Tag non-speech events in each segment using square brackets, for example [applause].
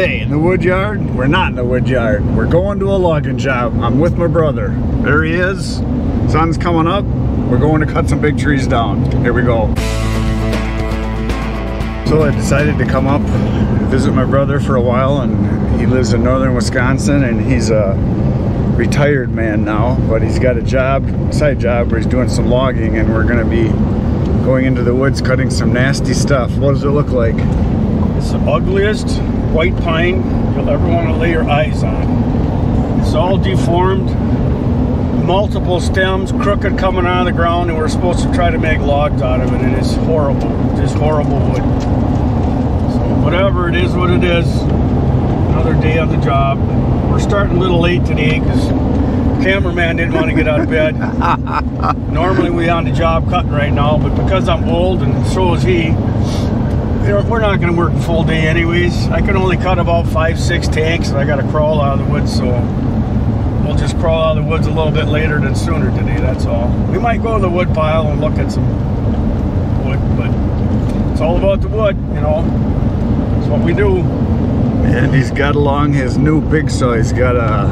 Today in the wood yard, we're not in the wood yard. We're going to a logging job. I'm with my brother. There he is. Sun's coming up. We're going to cut some big trees down. Here we go. So I decided to come up, visit my brother for a while, and he lives in northern Wisconsin, and he's a retired man now, but he's got a job, side job, where he's doing some logging, and we're gonna be going into the woods cutting some nasty stuff. What does it look like? It's the ugliest white pine you'll ever want to lay your eyes on. It's all deformed, multiple stems, crooked coming out of the ground, and we're supposed to try to make logs out of it. And It is horrible, just horrible wood. So whatever it is, what it is. Another day on the job. We're starting a little late today because cameraman didn't want to get out of bed. [laughs] Normally we on the job cutting right now, but because I'm old and so is he, we're not going to work full day anyways. I can only cut about five, six tanks, and I got to crawl out of the woods, so we'll just crawl out of the woods a little bit later than sooner today, that's all. We might go to the wood pile and look at some wood, but it's all about the wood, you know. It's what we do. And he's got along his new big saw. He's got a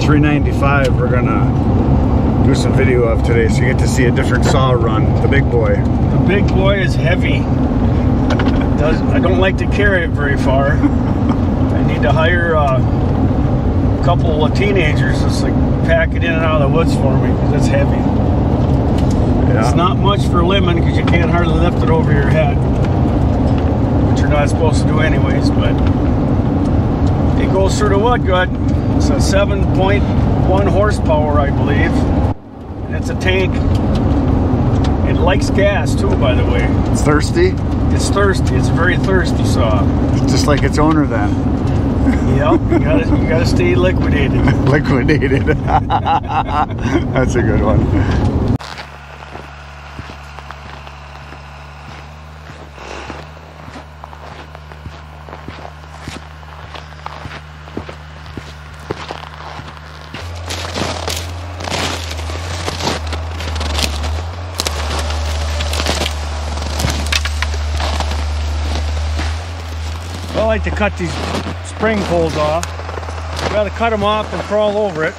395 we're gonna do some video of today, so you get to see a different saw run, the big boy. The big boy is heavy does I don't like to carry it very far. [laughs] I need to hire uh, a couple of teenagers just like pack it in and out of the woods for me because it's heavy. Yeah. It's not much for limbing because you can't hardly lift it over your head, which you're not supposed to do anyways. But it goes through the wood good. It's a 7.1 horsepower, I believe, and it's a tank. It likes gas too, by the way. It's thirsty. It's thirsty. It's very thirsty saw. Just like its owner then. yep, you gotta you gotta stay liquidated. [laughs] liquidated. [laughs] That's a good one. like to cut these spring poles off. I'd rather cut them off than crawl over it.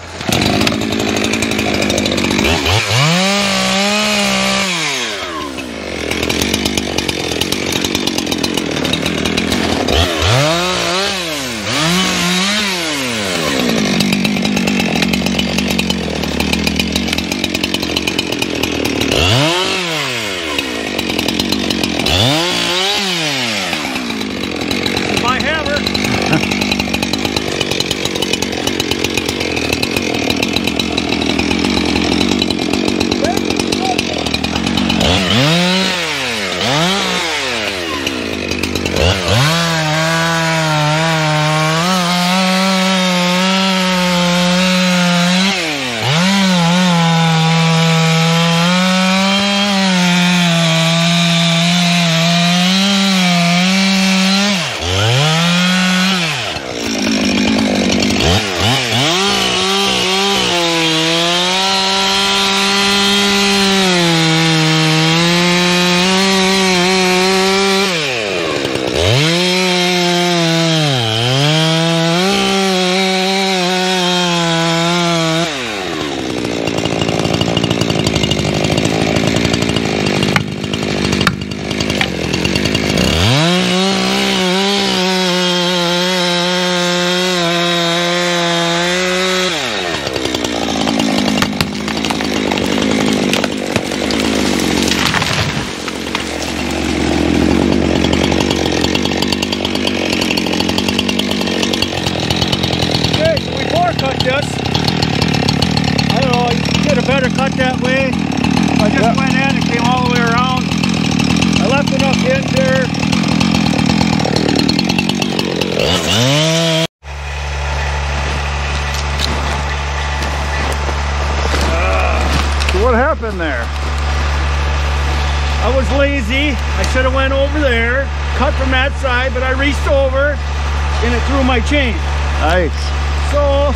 It threw my chain. Nice. So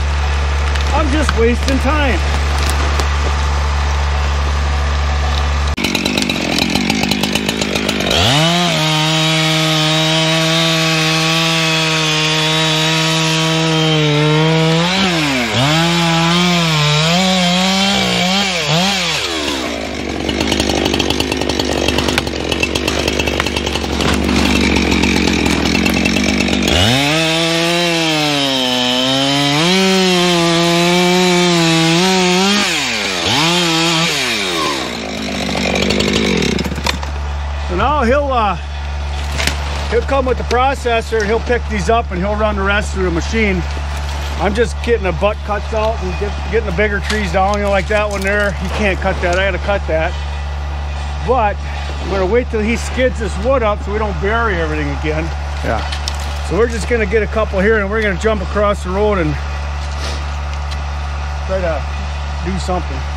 I'm just wasting time. he'll come with the processor and he'll pick these up and he'll run the rest through the machine. I'm just getting the butt cuts out and get, getting the bigger trees down, you know, like that one there. He can't cut that, I gotta cut that. But I'm gonna wait till he skids this wood up so we don't bury everything again. Yeah. So we're just gonna get a couple here and we're gonna jump across the road and try to do something.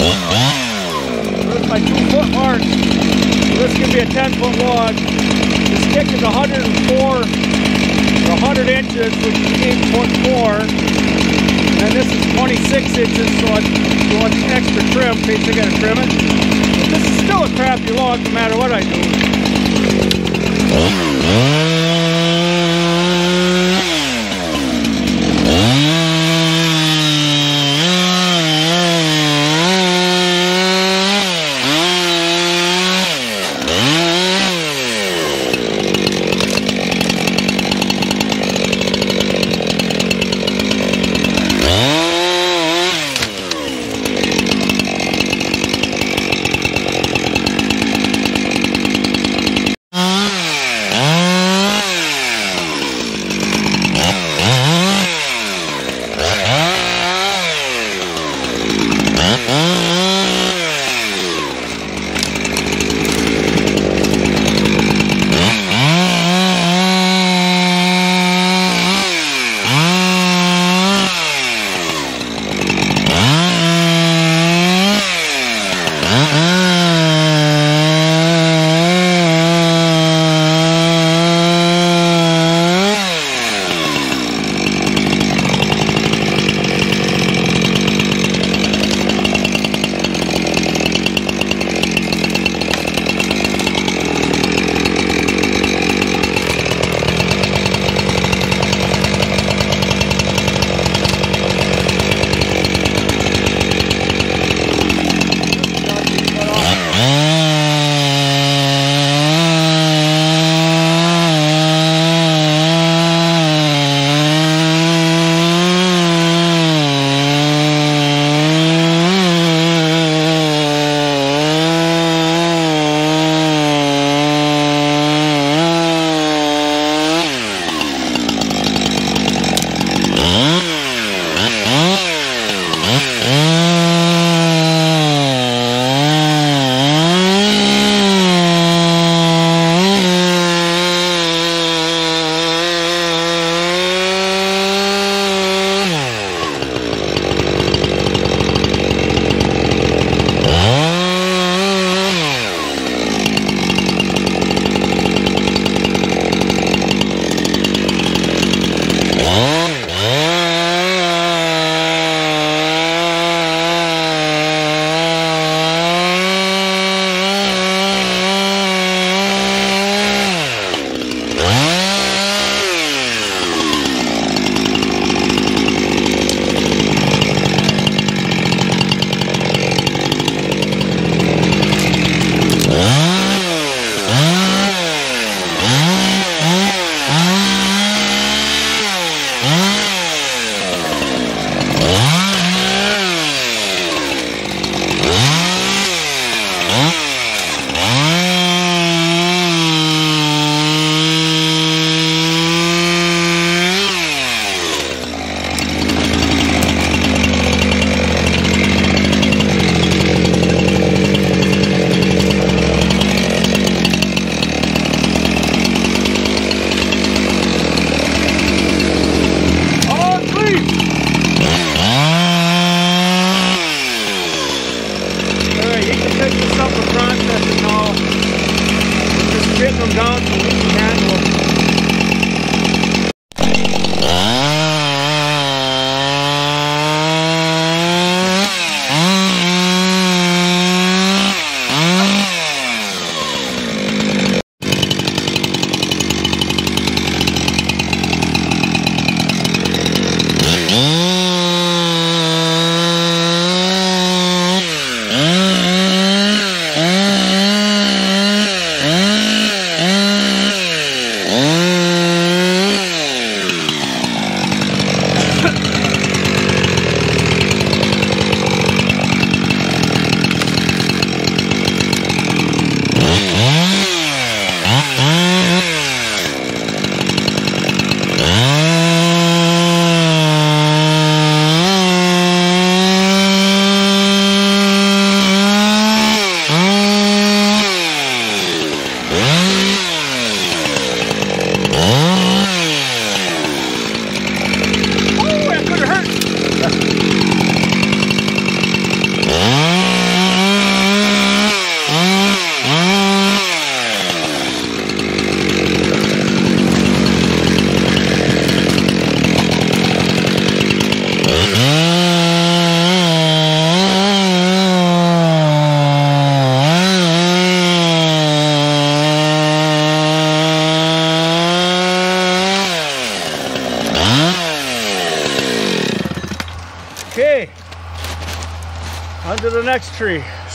There's my two foot mark. This could be a 10 foot log. The stick is 104 or 100 inches, which is 8 foot 4. And this is 26 inches, so it's going extra trim in case I gotta trim it. But this is still a crappy log no matter what I do.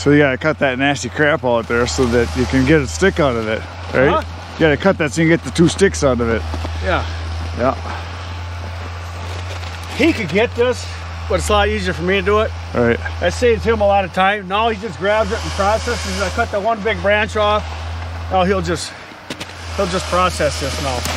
So you gotta cut that nasty crap out there so that you can get a stick out of it, right? Huh? You gotta cut that so you can get the two sticks out of it. Yeah. Yeah. He could get this, but it's a lot easier for me to do it. All right. That saves him a lot of time. Now he just grabs it and processes. I cut that one big branch off. Now he'll just he'll just process this now.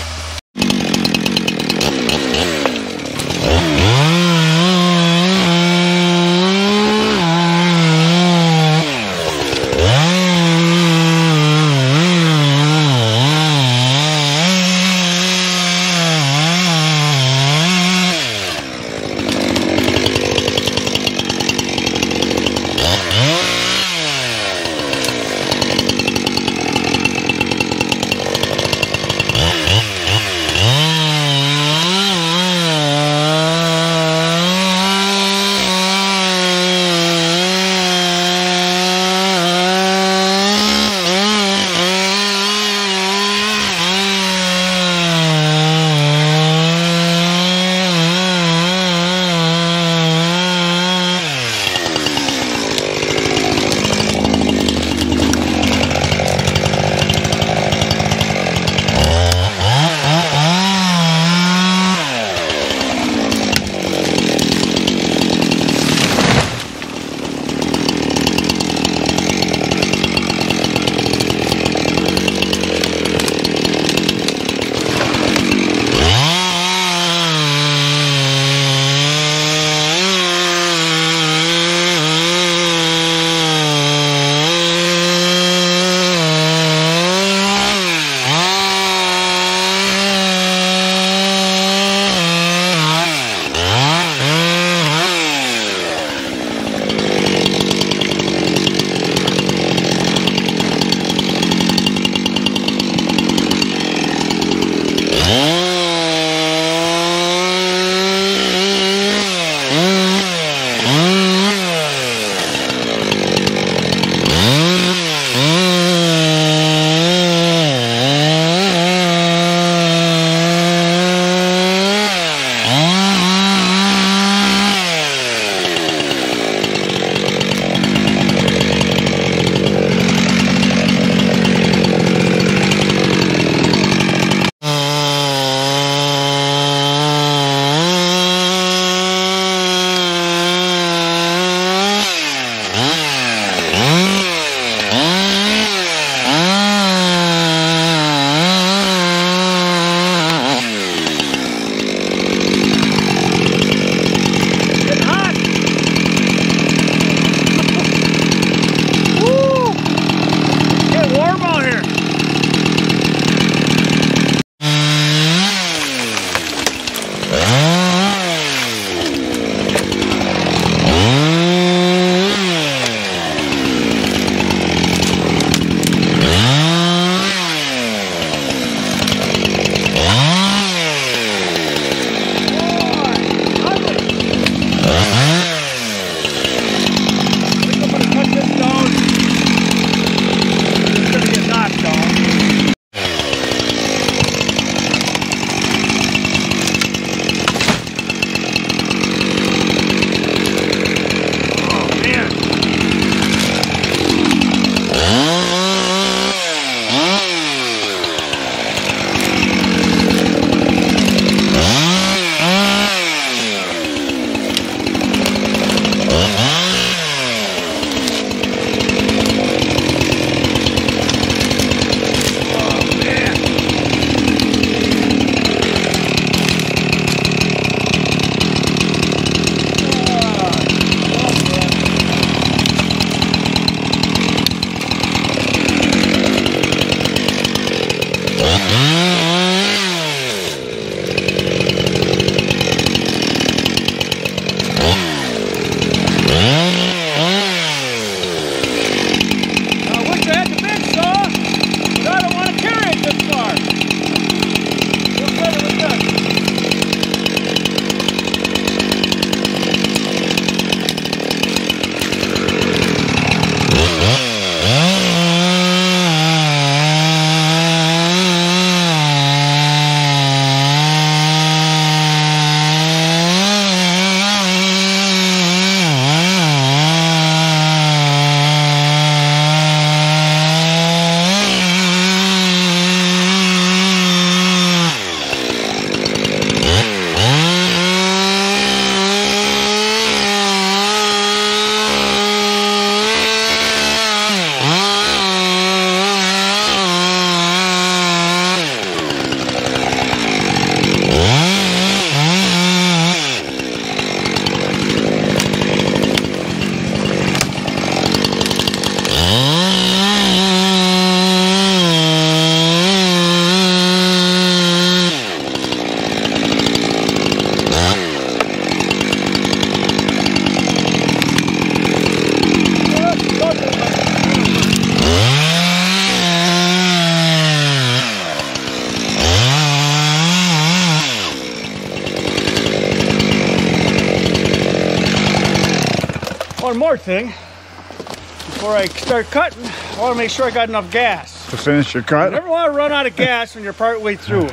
One more thing. Before I start cutting, I want to make sure I got enough gas. To finish your cut? You never want to run out of gas when you're part way through.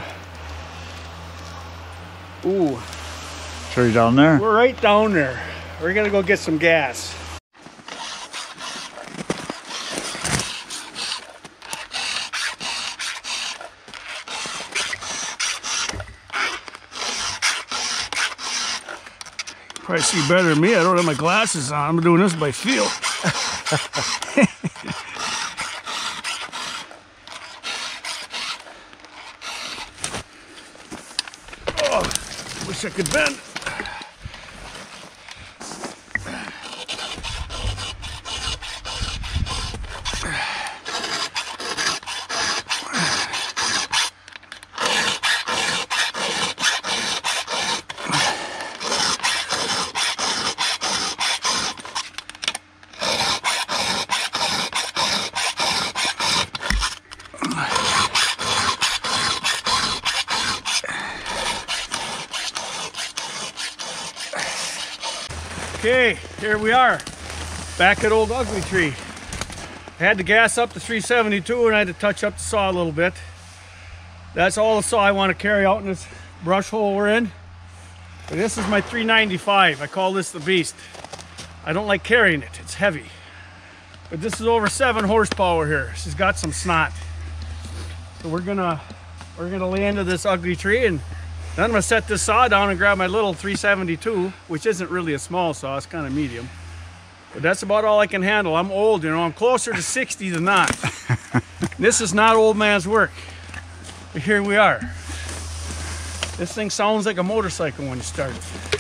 Ooh, Tree down there. we're right down there. We're gonna go get some gas. Probably see better than me. I don't have my glasses on. I'm doing this by feel. [laughs] oh, wish I could bend. Okay, here we are, back at Old Ugly Tree. I had to gas up to 372 and I had to touch up the saw a little bit. That's all the saw I want to carry out in this brush hole we're in. This is my 395. I call this the beast. I don't like carrying it, it's heavy. But this is over seven horsepower here. She's got some snot. So we're gonna we're gonna lay into this ugly tree and then I'm gonna set this saw down and grab my little 372, which isn't really a small saw, it's kind of medium. But that's about all I can handle. I'm old, you know, I'm closer to 60 than not. [laughs] this is not old man's work. But here we are. This thing sounds like a motorcycle when you start it.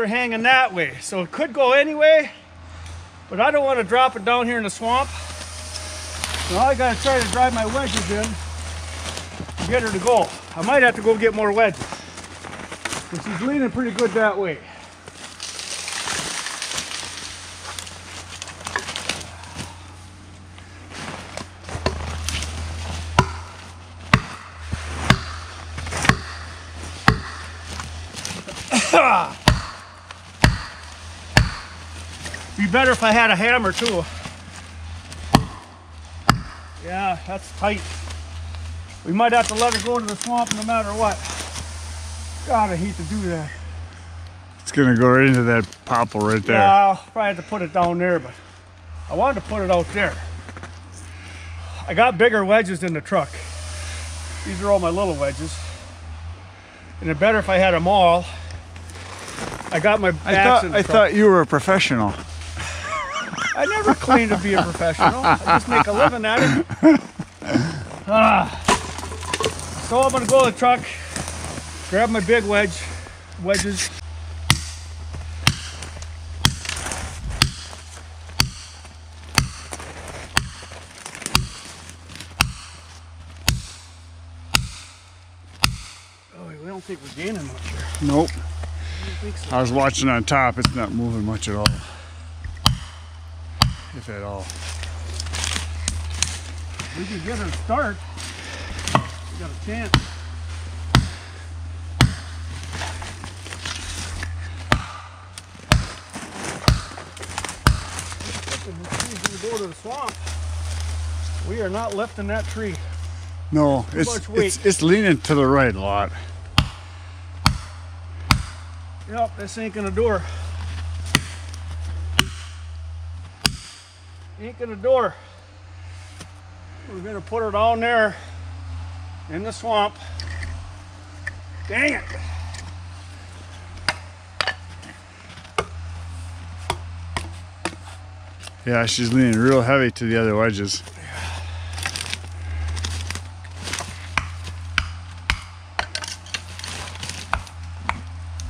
Are hanging that way. So it could go anyway, but I don't want to drop it down here in the swamp. So I gotta try to drive my wedges in to get her to go. I might have to go get more wedges. But she's leaning pretty good that way. Be better if I had a hammer too. Yeah, that's tight. We might have to let her go to the swamp no matter what. God, I hate to do that. It's gonna go right into that popple right there. Yeah, I'll probably have to put it down there, but I wanted to put it out there. I got bigger wedges in the truck. These are all my little wedges. And it better if I had them all. I got my I thought I thought you were a professional. I never claimed to be a professional. I just make a living at it. Ah. So I'm gonna go to the truck, grab my big wedge, wedges. Oh, we don't think we're gaining much here. Nope. I so. I was watching on top. It's not moving much at all. If at all. We can get her start. We got a chance. We go to the swamp, we are not lifting that tree. No, it's it's it's leaning to the right a lot. Yep, this ain't gonna do her. Ain't gonna door. We're gonna put it on there in the swamp. Dang it. Yeah, she's leaning real heavy to the other wedges.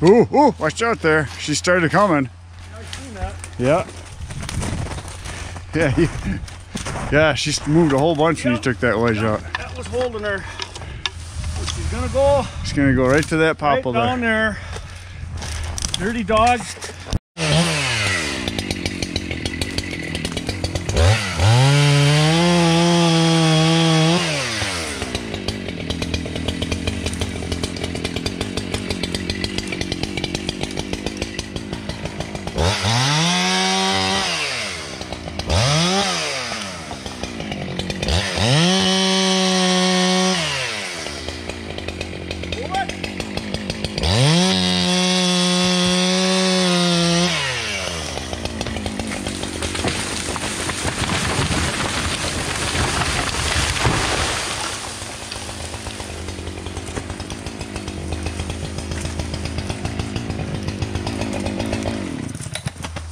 Ooh, ooh, watch out there. She started coming. That. Yeah. Yeah, he- yeah, she moved a whole bunch when you took that wedge out. That was holding her. She's gonna go She's gonna go right to that right popple there. down there. Dirty dog. Move it.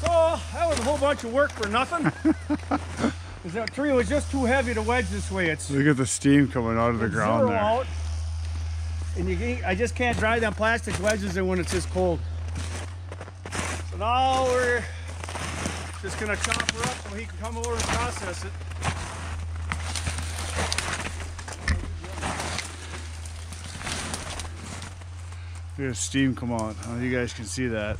So that was a whole bunch of work for nothing. [laughs] 'Cause that tree was just too heavy to wedge this way. It's Look at the steam coming out of the ground there. out. And you I just can't dry them plastic wedges in when it's this cold. So now we're just gonna chop her up so he can come over and process it. At steam come out. I don't know if you guys can see that.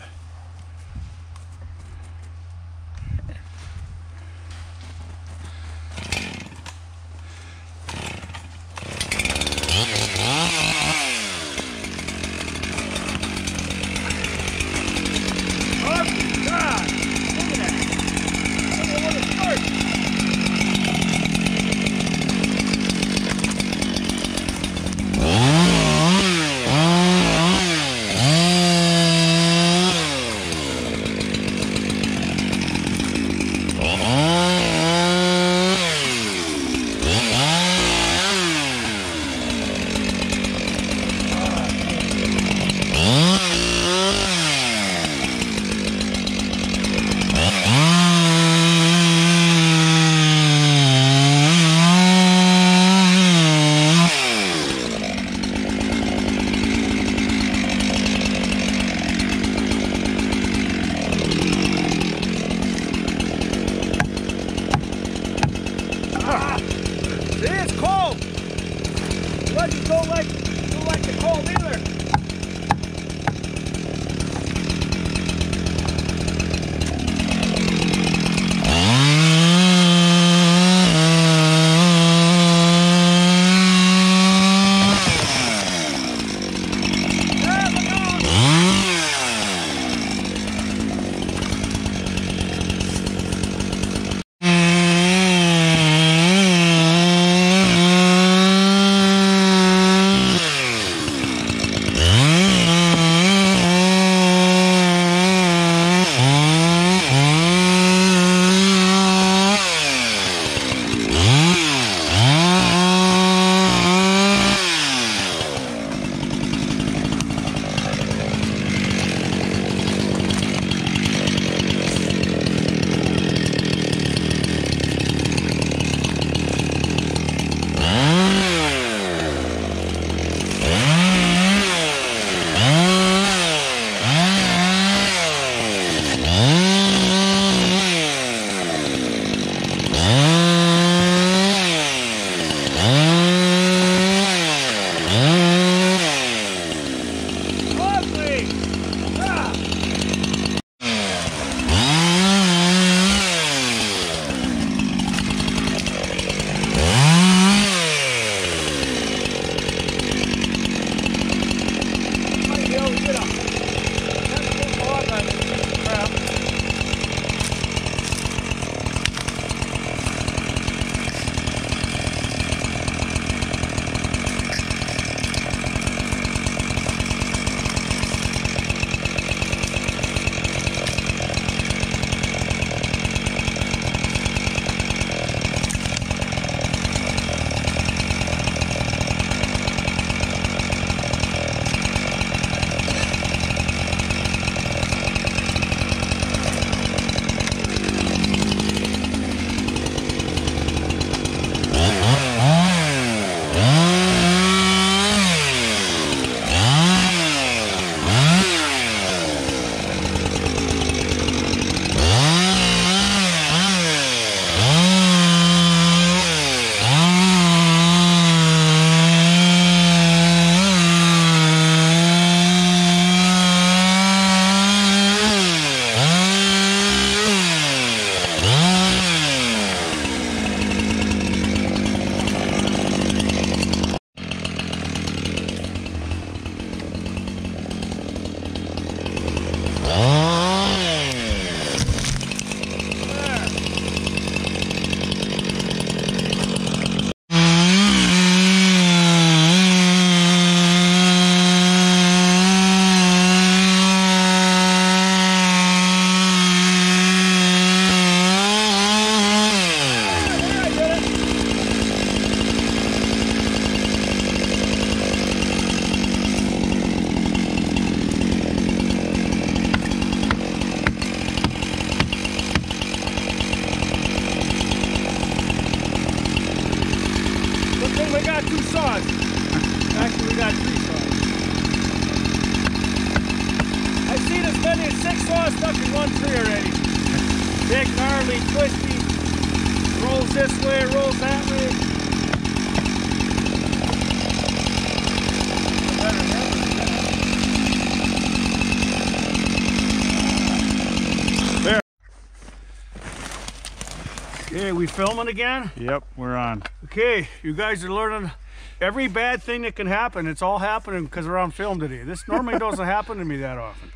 Filming again? Yep, we're on. Okay, you guys are learning every bad thing that can happen. It's all happening because we're on film today. This normally [laughs] doesn't happen to me that often.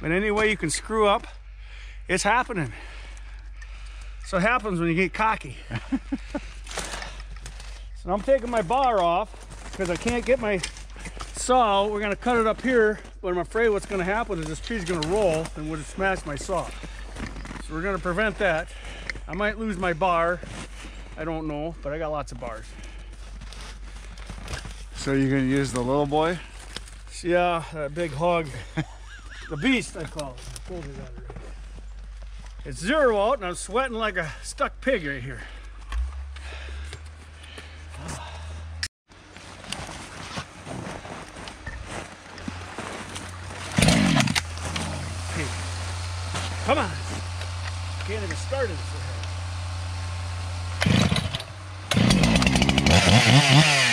But anyway, you can screw up. It's happening. So it happens when you get cocky. [laughs] so I'm taking my bar off because I can't get my saw. We're gonna cut it up here, but I'm afraid what's gonna happen is this tree's gonna roll and would smash my saw. So we're gonna prevent that. I might lose my bar. I don't know, but I got lots of bars. So you're gonna use the little boy? Yeah, that big hog. [laughs] the beast, I call it. I told you that already. It's zero out, and I'm sweating like a stuck pig right here. Come on. Can't even start it. Yeah. [laughs]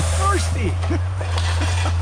thirsty. [laughs]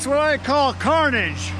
that's what I call carnage.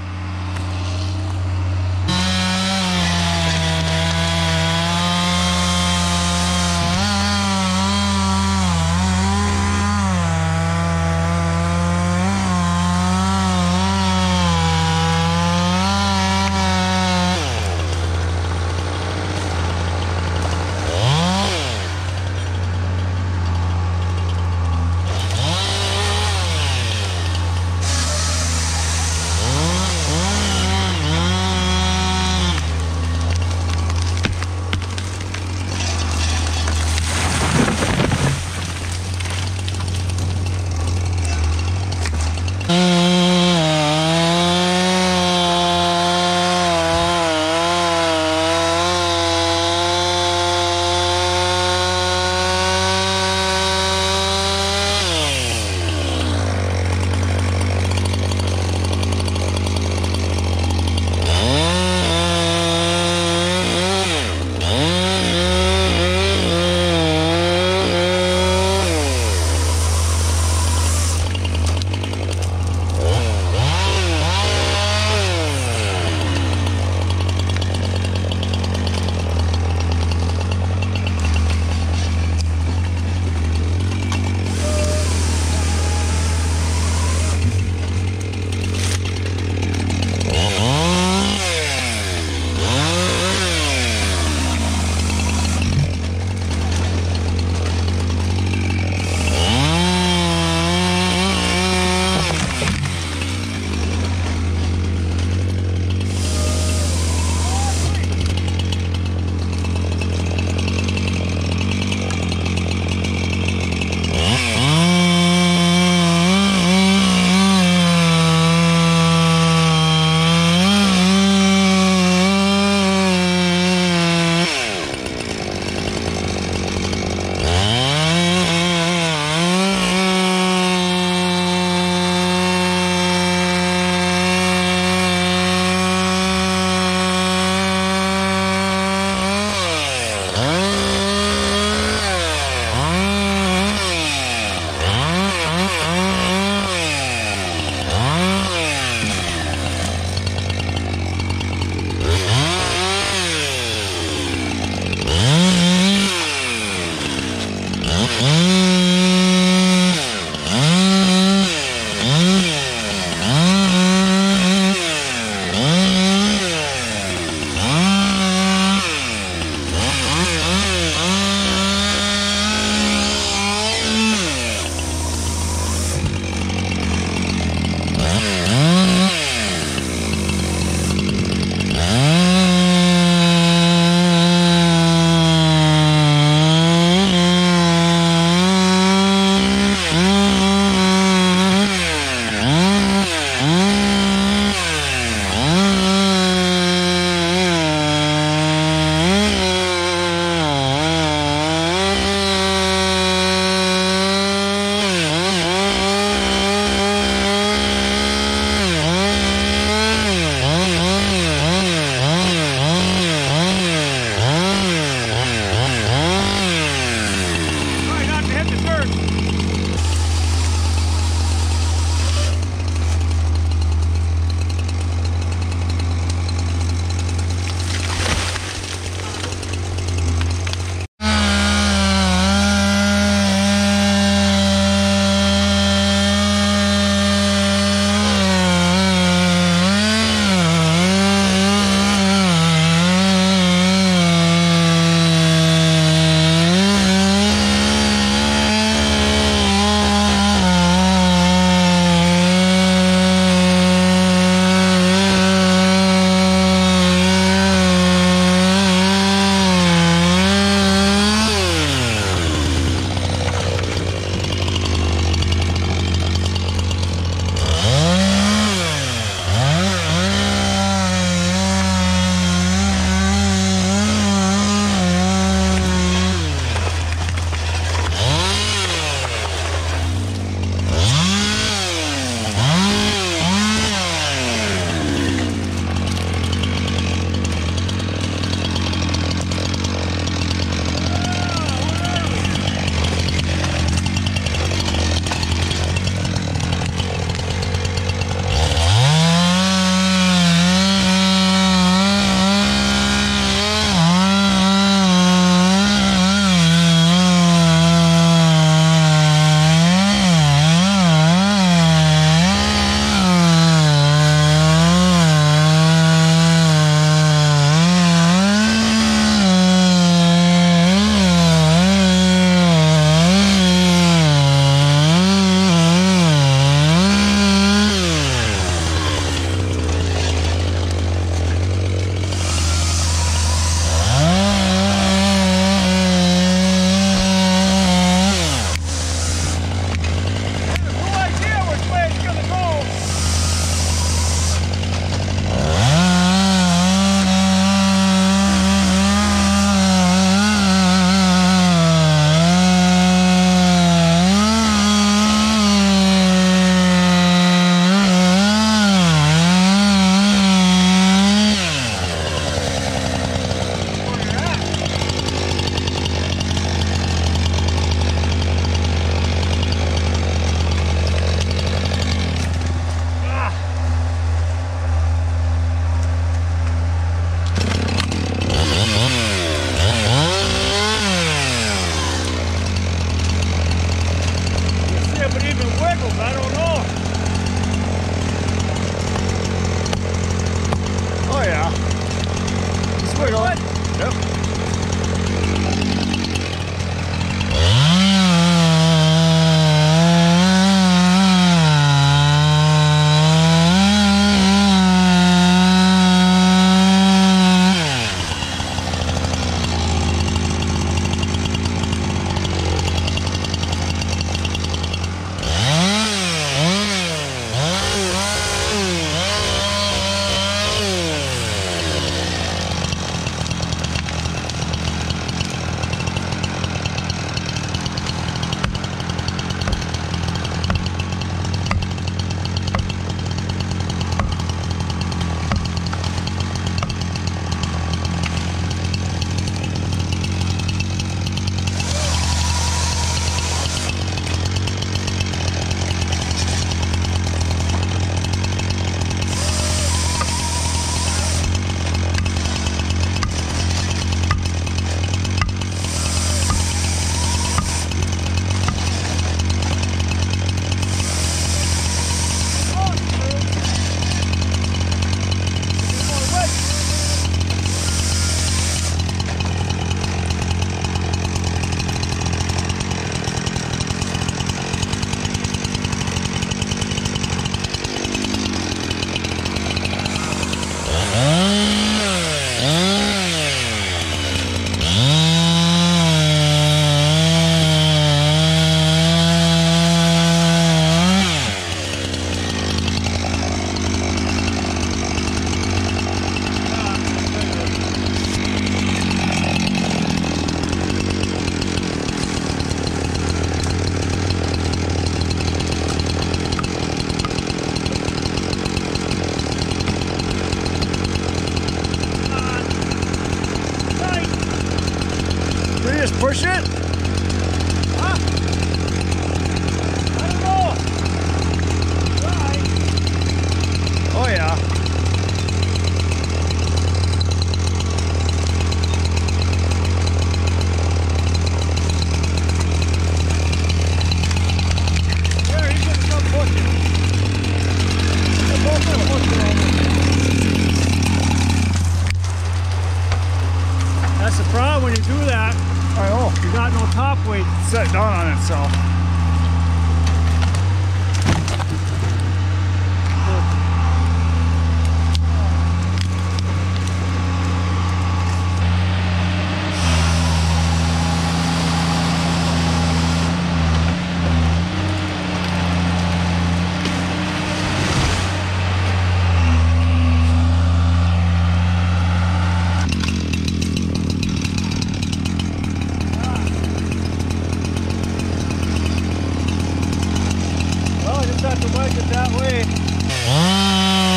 got to make it that way.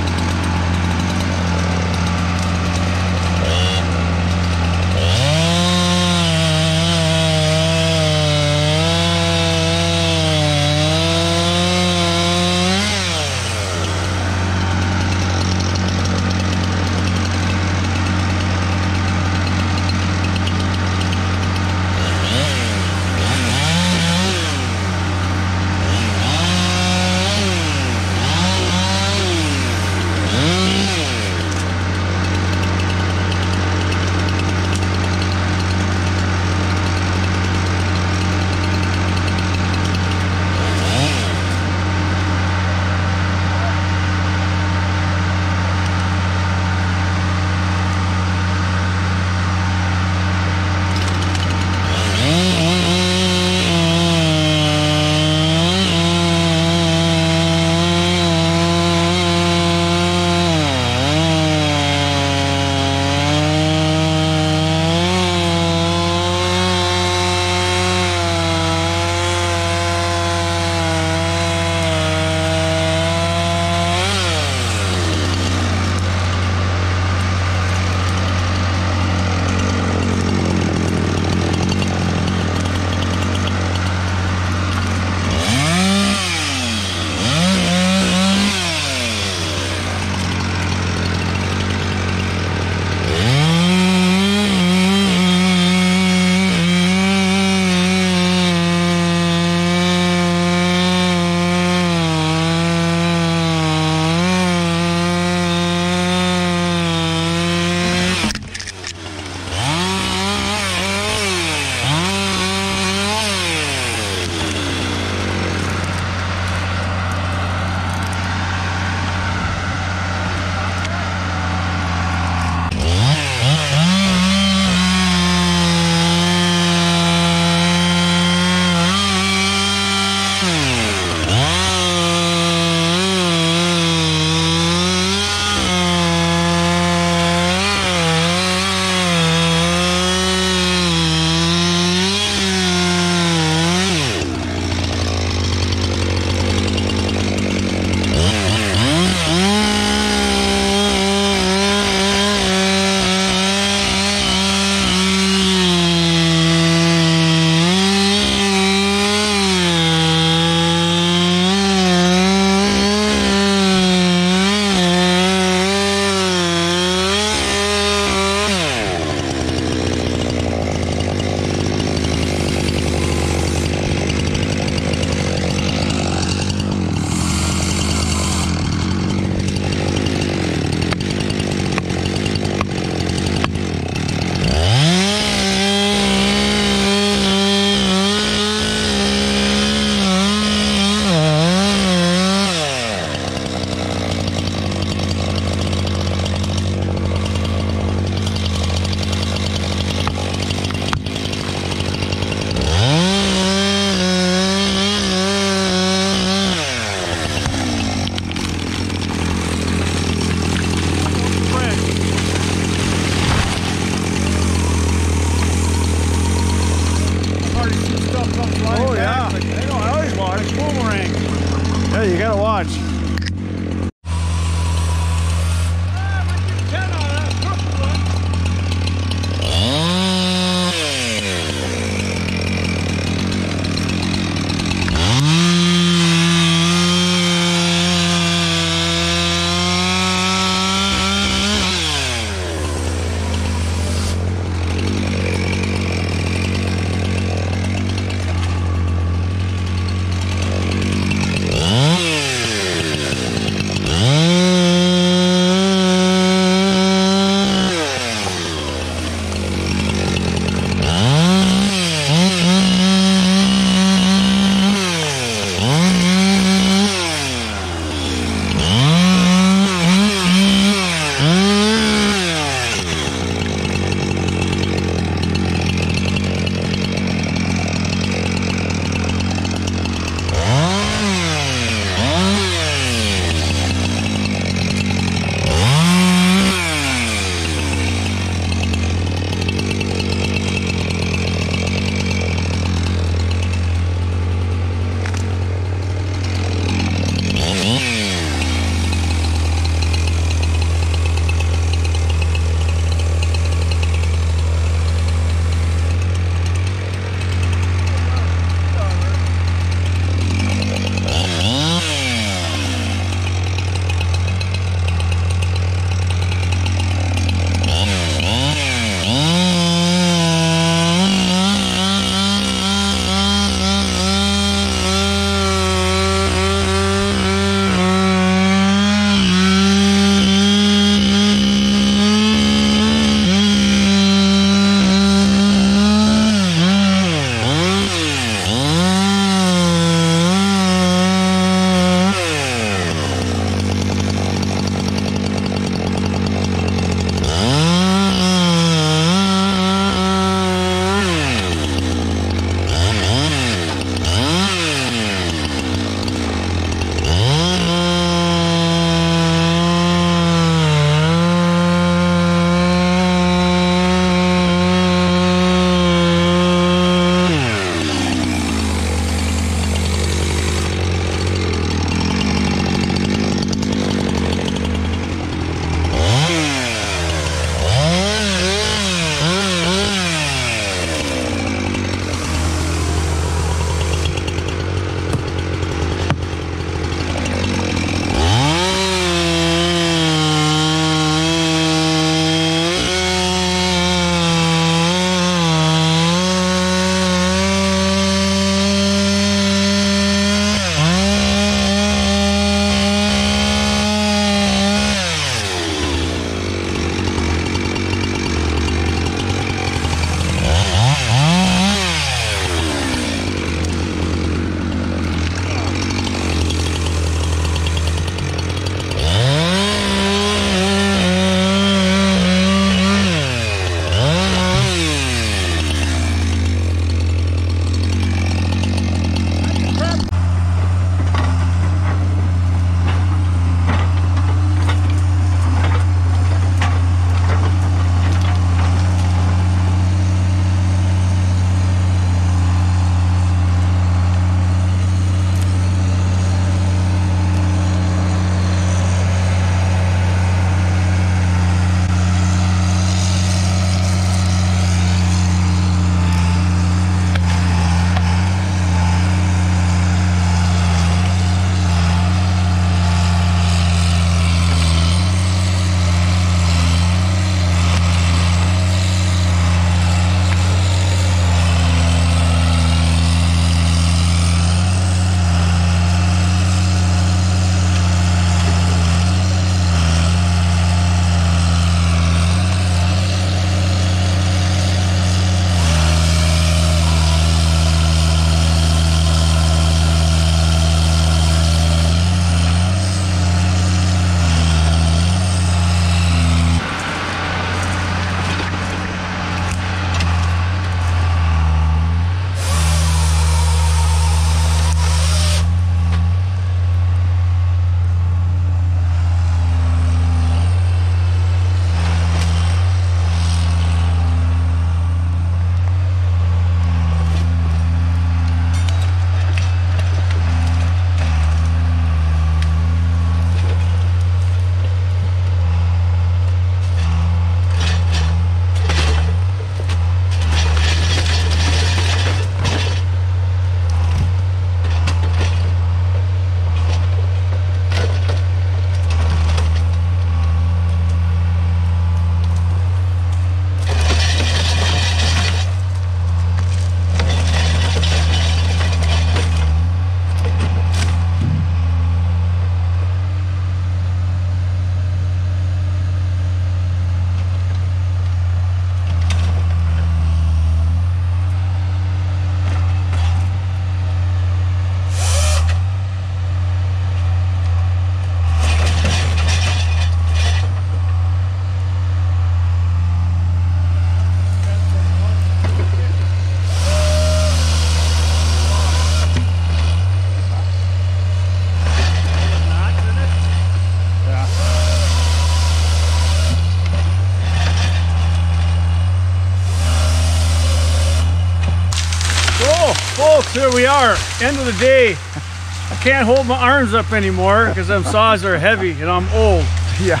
Here we are, end of the day. I can't hold my arms up anymore because them saws are heavy and I'm old. Yeah.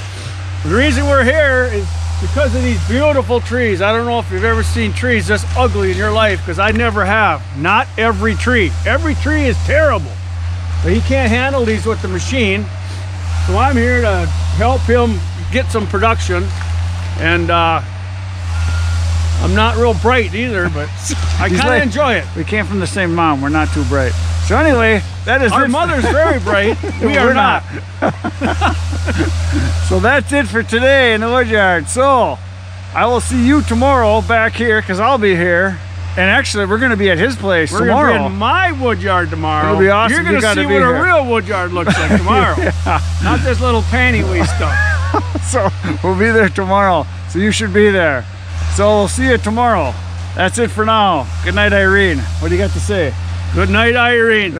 The reason we're here is because of these beautiful trees. I don't know if you've ever seen trees this ugly in your life because I never have. Not every tree. Every tree is terrible. But he can't handle these with the machine. So I'm here to help him get some production. And uh, I'm not real bright either, but [laughs] I kind of like- enjoy it. We came from the same mom. We're not too bright. So anyway, that is Our it. mother's [laughs] very bright. [laughs] We We're are not. So that's it for today in the woodyard. So I will see you tomorrow back here because I'll be here. And actually, we're going to be at his place tomorrow. We're gonna be in my woodyard tomorrow. It'll be awesome. You're You gonna see what here. a real woodyard looks like tomorrow. Not this little panty waist stuff. so we'll be there tomorrow. So you should be there. So we'll see you tomorrow. That's it for now. Good night, Irene. What do you got to say? Good night, Irene.